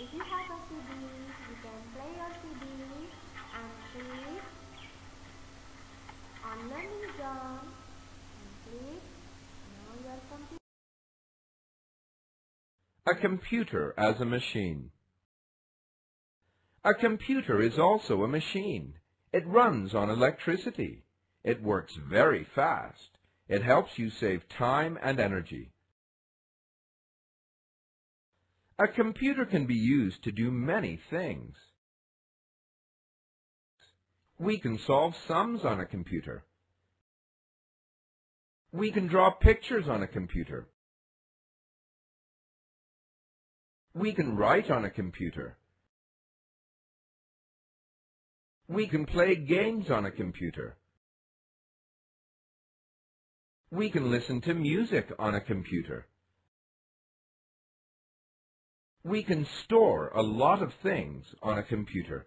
If you have a CD, you can play your CD and click on learning and click your computer. A computer as a machine. A computer is also a machine. It runs on electricity. It works very fast. It helps you save time and energy. A computer can be used to do many things. We can solve sums on a computer. We can draw pictures on a computer. We can write on a computer. We can play games on a computer. We can listen to music on a computer. We can store a lot of things on a computer.